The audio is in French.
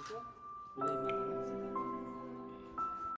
alaihissalam.